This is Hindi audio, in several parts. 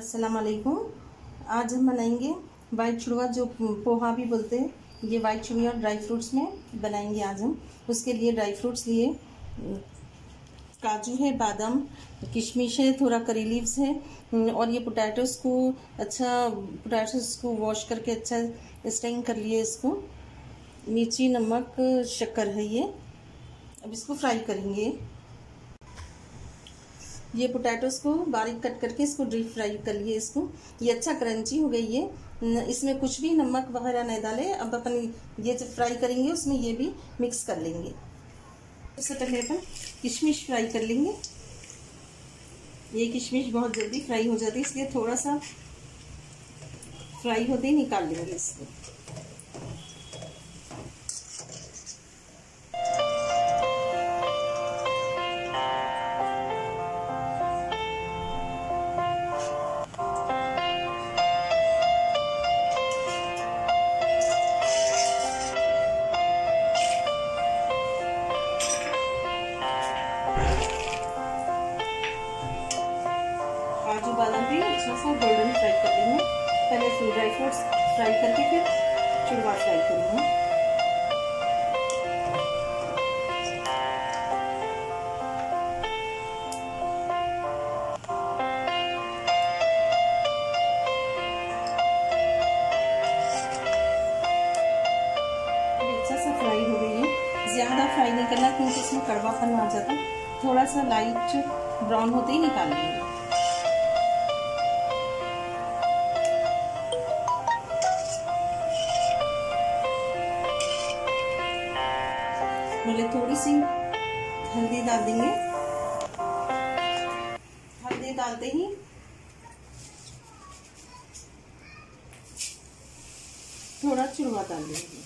अस्सलाम वालेकुम आज हम बनाएँगे वाइट चुड़वा जो पोहा भी बोलते हैं, ये वाइट चुड़िया ड्राई फ्रूट्स में बनाएँगे आज हम। उसके लिए ड्राई फ्रूट्स लिए काजू है, बादाम, किशमिश है, थोड़ा करी लीव्स है, और ये पोटैटोस को अच्छा पोटैटोस को वॉश करके अच्छा स्टेन कर लिए इसको। मिर्ची, नमक, शक्कर है ये। अब इसको फ्राई करेंगे। ये पोटैटोस को बारीक कट करके इसको डीप फ्राई कर लिए इसको। ये अच्छा क्रंची हो गई है इसमें कुछ भी नमक वगैरह नहीं डाले। अब अपन ये जब फ्राई करेंगे, उसमें ये भी मिक्स कर लेंगे। सबसे पहले अपन किशमिश फ्राई कर लेंगे। ये किशमिश बहुत जल्दी फ्राई हो जाती है, इसलिए थोड़ा सा फ्राई होते ही निकाल लेंगे इसको। फ्राई करूँगा फ्राई हो गई है। ज़्यादा फ्राई नहीं करना क्योंकि इसमें कड़वापन आ जाता। थोड़ा सा लाइट ब्राउन होते ही निकाल लेंगे। पहले थोड़ी सी हल्दी डाल देंगे। हल्दी डालते ही थोड़ा चुड़वा डाल देंगे।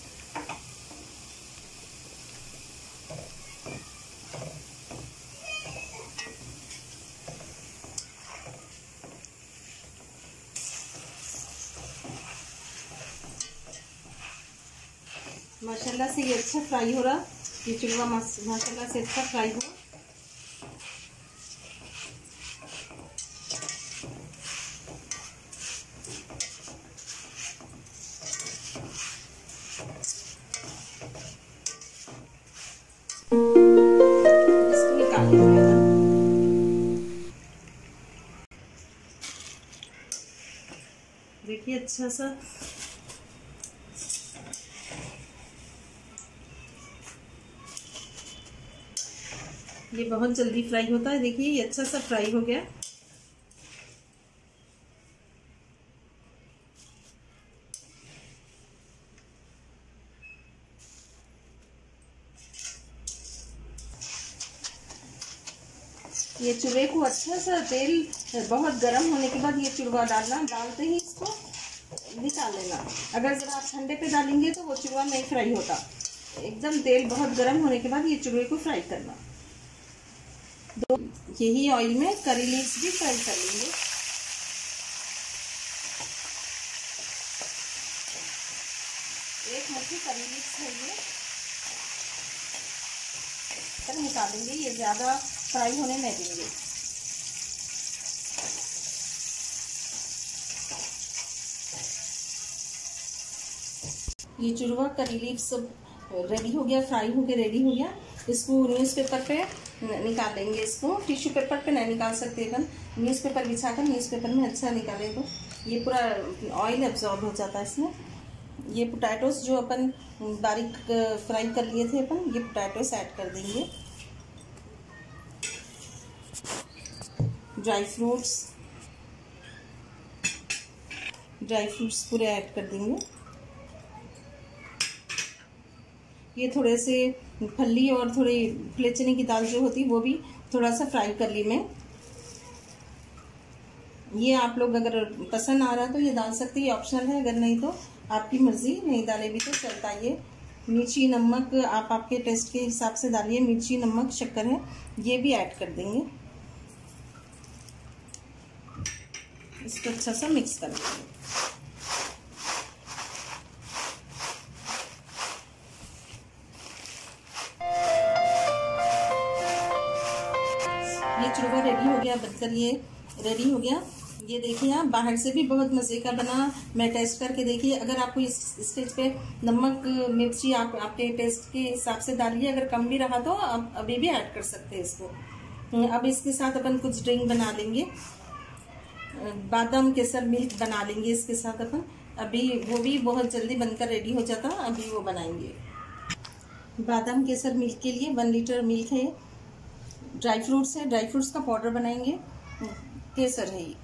माशाल्लाह से ये अच्छा फ्राई हो रहा। ये चुड़वा से अच्छा फ्राई हो देखिए अच्छा सा ये बहुत जल्दी फ्राई होता है। देखिए, ये अच्छा सा फ्राई हो गया। ये चूल्हे को अच्छा सा तेल, बहुत गर्म होने के बाद ये चूड़वा डालना। डालते ही इसको निकाल लेना। अगर ज़रा आप ठंडे पे डालेंगे तो वो चूड़वा नहीं फ्राई होता। एकदम तेल बहुत गर्म होने के बाद ये चूल्हे को फ्राई करना। दो यही ऑयल में करी लीव्स भी फ्राई कर लेंगे एक मुट्ठी करी लीव्स है ये कर निकालेंगे, ये ज़्यादा फ्राई होने नहीं देंगे। ये चुड़वा करी लीव्स रेडी हो गया फ्राई होके रेडी हो गया। इसको न्यूज़पेपर पे निकाल लेंगे इसको। टिश्यू पेपर पे नहीं निकाल सकते अपन न्यूज़पेपर बिछाकर न्यूज़पेपर में अच्छा निकाले तो। ये पूरा ऑयल एब्जॉर्ब हो जाता है इसमें। ये पोटैटोस जो अपन बारीक फ्राई कर लिए थे अपन, ये पोटैटोस ऐड कर देंगे। ड्राई फ्रूट्स ड्राई फ्रूट्स पूरे ऐड कर देंगे। ये थोड़े से फली और थोड़ी फले चने की दाल जो होती है, वो भी थोड़ा सा फ्राई कर ली मैं। ये आप लोग अगर पसंद आ रहा तो ये डाल सकते हैं ऑप्शनल है, अगर नहीं तो आपकी मर्ज़ी, नहीं डाले भी तो चलता ये। मिर्ची, नमक, आप आपके टेस्ट के हिसाब से डालिए, मिर्ची, नमक, शक्कर है, ये भी ऐड कर देंगे। इसको अच्छा सा मिक्स कर देंगे। बनकर ये रेडी हो गया। ये देखिए आप, बाहर से भी बहुत मज़े का बना। मैं टेस्ट करके देखिए, अगर आपको इस स्टेज पे नमक, मिर्ची आप, आपके टेस्ट के हिसाब से डालिए, अगर कम भी रहा तो आप अभी भी ऐड कर सकते हैं इसको। अब इसके साथ अपन कुछ ड्रिंक बना लेंगे। बादाम, केसर मिल्क बना लेंगे इसके साथ अपन। अभी वो भी बहुत जल्दी बनकर रेडी हो जाता, अभी वो बनाएँगे। बादाम, केसर मिल्क के लिए वन लीटर मिल्क है। ड्राई फ्रूट्स है। ड्राई फ्रूट्स का पाउडर बनाएँगे। केसर है ये।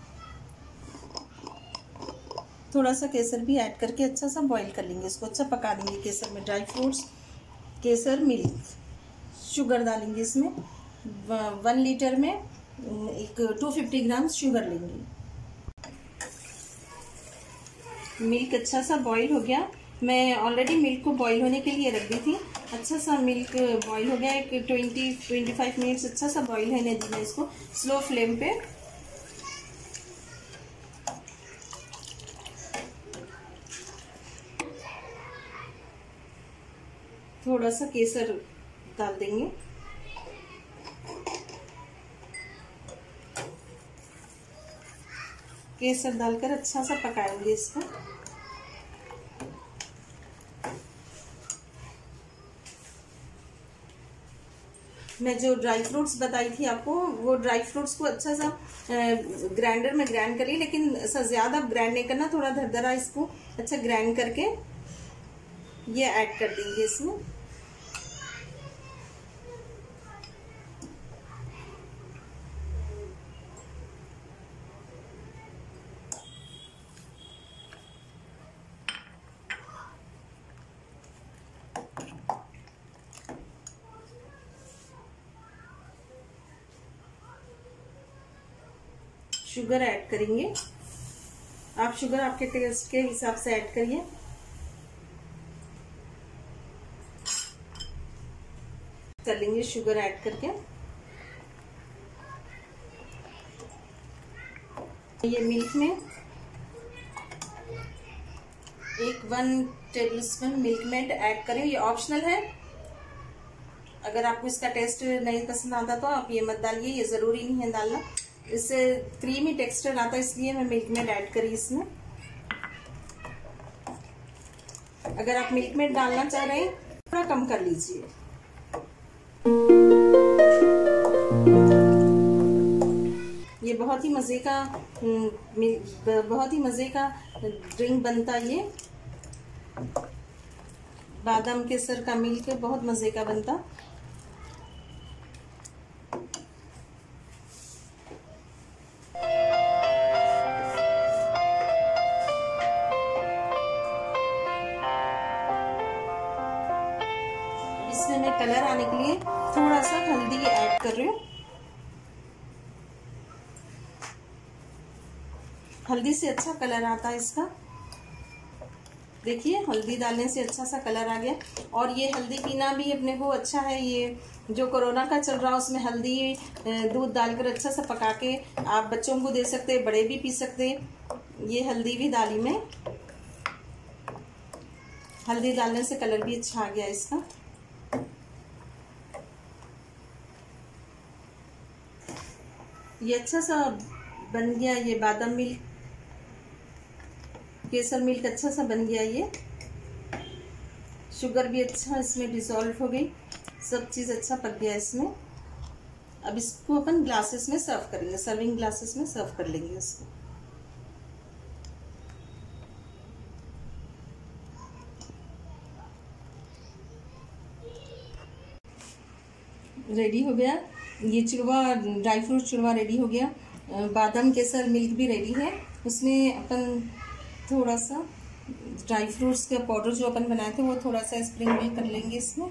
थोड़ा सा केसर भी ऐड करके अच्छा सा बॉईल कर लेंगे इसको। अच्छा पका देंगे केसर में ड्राई फ्रूट्स, केसर मिल्क शुगर डालेंगे इसमें। वन लीटर में एक टू फिफ्टी ग्राम शुगर लेंगे। मिल्क अच्छा सा बॉईल हो गया। मैं ऑलरेडी मिल्क को बॉईल होने के लिए रख दी थी। अच्छा सा मिल्क बॉईल हो गया, एक ट्वेंटी ट्वेंटी फाइव मिनट्स अच्छा सा बॉईल होने मैं इसको स्लो फ्लेम पे। थोड़ा सा केसर डाल देंगे। केसर डालकर अच्छा सा पकाएँगे इसको। मैं जो ड्राई फ्रूट्स बताई थी आपको, वो ड्राई फ्रूट्स को अच्छा सा ग्राइंडर में ग्राइंड करिए लेकिन ज़्यादा ग्राइंड नहीं करना, थोड़ा धरधरा इसको अच्छा ग्राइंड करके ये ऐड कर देंगे इसमें। शुगर ऐड करेंगे। आप शुगर आपके टेस्ट के हिसाब से ऐड करिए। कर लेंगे शुगर ऐड करके। ये मिल्क में एक one tablespoon Milkmaid add करें। ये ऑप्शनल है। अगर आपको इसका टेस्ट नहीं पसंद आता तो आप ये मत डालिए, ये ज़रूरी नहीं है डालना। इससे क्रीमी टेक्सचर आता है इसलिए मैं मिल्क मेड ऐड करी इसमें। अगर आप मिल्क मेड डालना चाह रहे हैं थोड़ा कम कर लीजिए। ये बहुत ही मज़े का हम्म, बहुत ही मज़े का ड्रिंक बनता है ये। बादाम केसर का मिल्क बहुत मज़े का बनता। इसमें मैं कलर आने के लिए थोड़ा सा हल्दी ऐड कर रही हूँ। हल्दी से अच्छा कलर आता है इसका। देखिए, हल्दी डालने से अच्छा सा कलर आ गया। और ये हल्दी पीना भी अपने को अच्छा है ये। जो कोरोना का चल रहा है, उसमें हल्दी दूध डालकर अच्छा सा पका के आप बच्चों को दे सकते हैं, बड़े भी पी सकते हैं। ये हल्दी भी डाली में। हल्दी डालने से कलर भी अच्छा आ गया इसका। ये अच्छा सा बन गया ये बादाम मिल्क। केसर मिल्क अच्छा सा बन गया ये। शुगर भी अच्छा इसमें डिसॉल्व हो गई। सब चीज़ अच्छा पक गया इसमें। अब इसको अपन ग्लासेस में सर्व करेंगे। सर्विंग ग्लासेस में सर्व कर लेंगे इसको। रेडी हो गया? ये चुड़वा, ड्राई फ्रूट चुड़वा रेडी हो गया। बादाम केसर मिल्क भी रेडी है। उसमें अपन थोड़ा सा ड्राई फ्रूट्स का पाउडर जो अपन बनाए थे, वो थोड़ा सा स्प्रिंग कर लेंगे इसमें।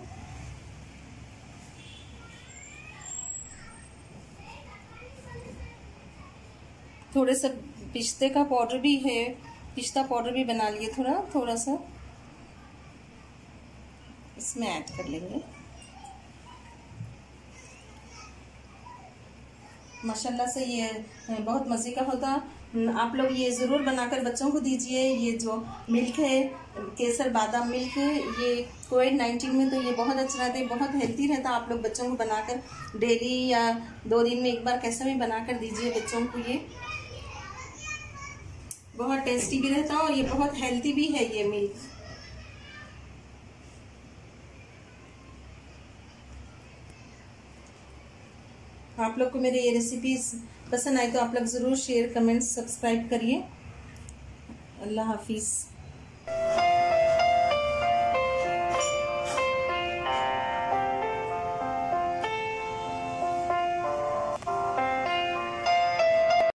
थोड़े सा पिस्ते का पाउडर भी है, पिस्ता पाउडर भी बना लिए थोड़ा थोड़ा सा इसमें ऐड कर लेंगे। माशाल्लाह से ये बहुत मज़े का होता आप लोग ये ज़रूर बनाकर बच्चों को दीजिए। ये जो मिल्क है, केसर बादाम मिल्क, ये कोविड नाइन्टीन में तो ये बहुत अच्छा रहता है, बहुत हेल्थी रहता आप लोग बच्चों को बनाकर डेली या दो दिन में एक बार कैसे भी बनाकर दीजिए बच्चों को ये। बहुत टेस्टी भी रहता और ये बहुत हेल्थी भी है ये मिल्क। आप लोग को मेरे ये रेसिपीज़ पसंद आए तो आप लोग ज़रूर शेयर कमेंट सब्सक्राइब करिए। अल्लाह हाफिज़।